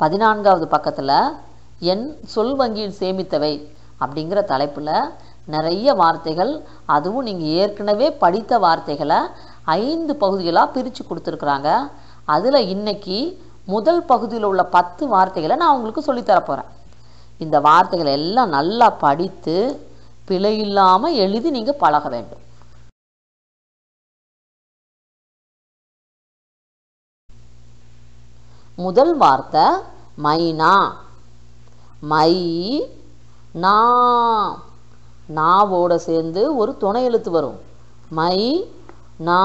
பதினான்காவது பக்கத்தில் என் சொல் வங்கியில் சேமித்தவை அப்படிங்கிற தலைப்பில் நிறைய வார்த்தைகள் அதுவும் நீங்கள் ஏற்கனவே படித்த வார்த்தைகளை ஐந்து பகுதிகளாக பிரித்து கொடுத்துருக்குறாங்க. அதில் இன்னைக்கு முதல் பகுதியில் உள்ள பத்து வார்த்தைகளை நான் உங்களுக்கு சொல்லித்தரப்போகிறேன் இந்த வார்த்தைகளை எல்லாம் நல்லா படித்து பிழை இல்லாமல் எழுதி நீங்கள் பழக வேண்டும். முதல் வார்த்தை மைனா. மை நா நாவோட சேர்ந்து ஒரு துணை எழுத்து வரும். மை நா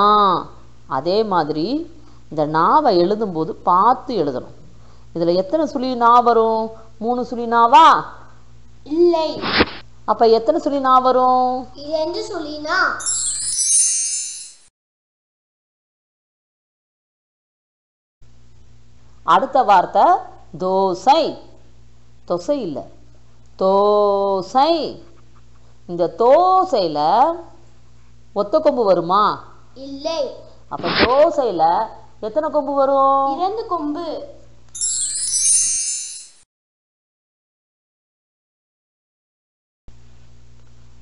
அதே மாதிரி இந்த நாவை எழுதும்போது பார்த்து எழுதணும். இதில் எத்தனை சுழி நா வரும்? மூணு சுழி நாவா? இல்லை. அப்போ எத்தனை சுழி நா வரும்? இரண்டு சொல்லினா அடுத்த வார்த்தை தோசை. தொசை இல்லை. தோசை. இந்த தோசையில் ஒத்த கொம்பு வருமா? இல்லை. அப்போ தோசையில் எத்தனை கொம்பு வரும்? இரண்டு கொம்பு.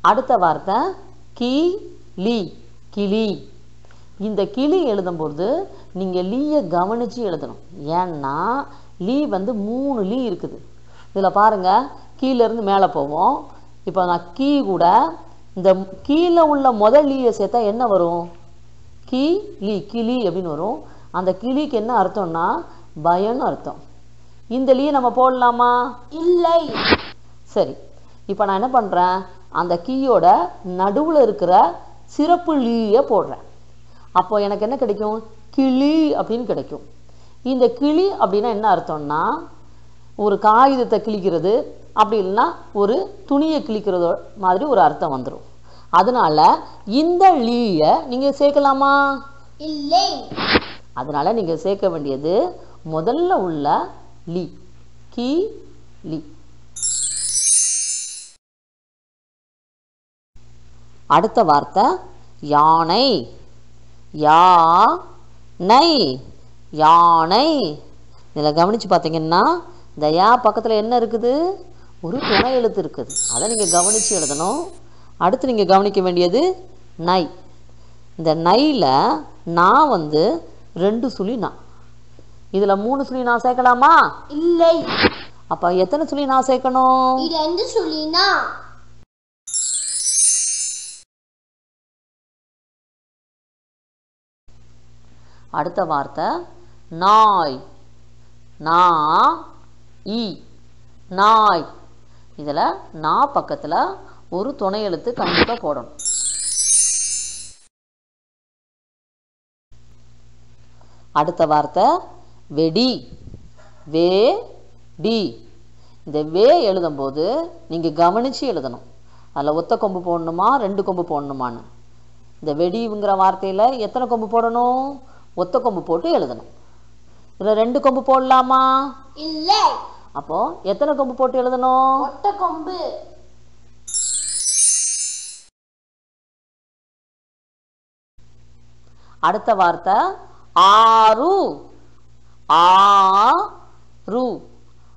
அடுத்த வார்த்தை கிளி. கிளி. இந்த கிளி எழுதும்போது நீங்கள் லீயை கவனித்து எழுதணும். ஏன்னா லீ வந்து மூணு லீ இருக்குது. இதில் பாருங்கள் கீழேருந்து மேலே போவோம். இப்போ நான் கீ கூட இந்த கீழே உள்ள முதல் லீயை சேர்த்தா என்ன வரும்? கி லி கிளி அப்படின்னு வரும். அந்த கிளிக்கு என்ன அர்த்தம்னா பயம்னு அர்த்தம். இந்த லீ நம்ம போடலாமா? இல்லை. சரி. இப்போ நான் என்ன பண்ணுறேன் அந்த கீயோட நடுவில் இருக்கிற சிறப்பு லீயை போடுறேன். அப்போ எனக்கு என்ன கிடைக்கும்? கிளி அப்படின்னு கிடைக்கும். இந்த கிளி அப்படின்னா என்ன அர்த்தம்னா ஒரு காகிதத்தை கிழிக்கிறது அப்படி இல்லைன்னா ஒரு துணியை கிழிக்கிறதோ மாதிரி ஒரு அர்த்தம் வந்துடும் அதனால இந்த லீயை நீங்கள் சேர்க்கலாமா? இல்லை. அதனால நீங்கள் சேர்க்க வேண்டியது முதல்ல உள்ள லீ. கி லீ. அடுத்த வார்த்தை யானை. யா நை யானை. இதில் கவனித்து பார்த்தீங்கன்னா இந்த யா பக்கத்தில் என்ன இருக்குது? ஒரு துணை எழுத்து இருக்குது. அதை நீங்கள் கவனித்து எழுதணும். அடுத்து நீங்கள் கவனிக்க வேண்டியது நை. இந்த நையில் நான் வந்து ரெண்டு சுழி நான் இதில் மூணு சுழி நான் சேர்க்கலாமா? இல்லை. அப்போ எத்தனை சுழி நான் சேர்க்கணும்? இரண்டு சொல்லினா அடுத்த வார்த்தை நாய். நா இ நாய். இதில் நா பக்கத்தில் ஒரு துணை எழுத்து கண்டிப்பாக போடணும். அடுத்த வார்த்தை வெடி. வே டி. இந்த வே எழுதும்போது நீங்கள் கவனித்து எழுதணும். அதில் ஒத்த கொம்பு போடணுமா ரெண்டு கொம்பு போடணுமான்னு. இந்த வெடிங்கிற வார்த்தையில் எத்தனை கொம்பு போடணும்? ஒத்த கொம்பு போட்டு எழுதணும். இதில் ரெண்டு கொம்பு போடலாமா? இல்லை. அப்போ எத்தனை கொம்பு போட்டு எழுதணும்? ஒட்ட கொம்பு. அடுத்த வார்த்தை ஆறு. ஆறு.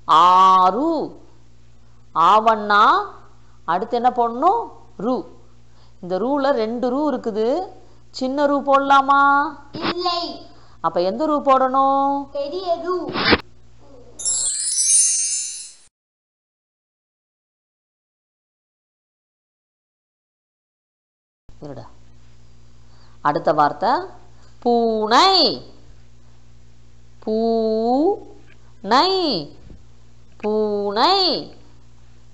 ஆறு. ஆவண்ணா அடுத்து என்ன போடணும்? ரூ. இந்த ரூவில் ரெண்டு ரூ இருக்குது. சின்ன ரூ போடலாமா? இல்லை. அப்போ எந்த ரூ போடணும்? பெரிய ரூ. இருடா. அடுத்த வார்த்தை பூனை. பூனை. பூனை.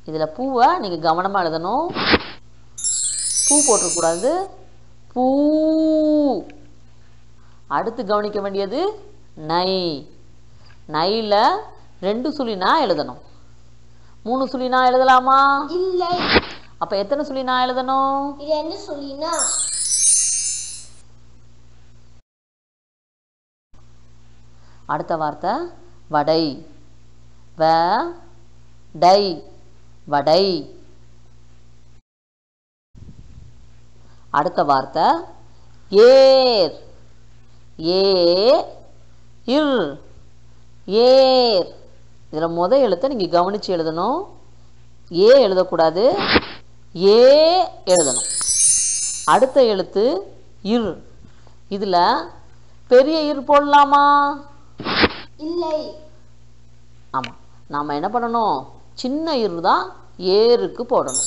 இதில் பூவை நீங்கள் கவனமாக எழுதணும். பூ போட்டுறக்கூடாது பூ. அடுத்து கவனிக்க வேண்டியது நை. நையில் ரெண்டு சுழினா எழுதணும். மூணு சுழினா எழுதலாமா? இல்லை. அப்போ எத்தனை சுழினா எழுதணும்? இரண்டு சொல்லினா அடுத்த வார்த்தை வடை. வ டை. வடை. அடுத்த வார்த்தை. ஏர். ஏ இர். ஏர். இதில் முத எழுத்தை நீங்கள் கவனித்து எழுதணும். ஏ எழுதக்கூடாது. ஏ எழுதணும். அடுத்த எழுத்து இர். இதில் பெரிய இர் போடலாமா? இல்லை. ஆமாம் நாம் என்ன பண்ணணும்? சின்ன இரு தான் ஏருக்கு போடணும்.